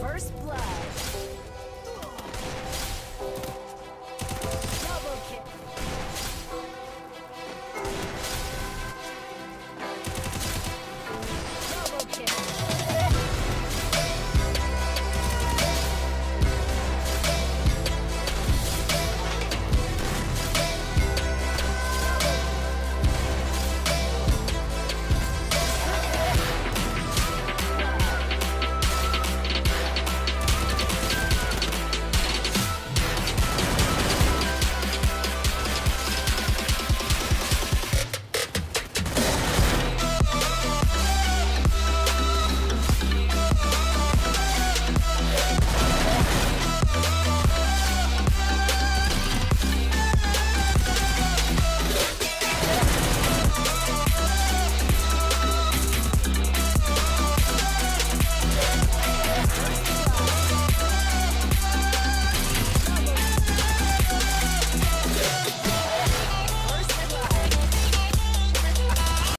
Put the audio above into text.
First blood.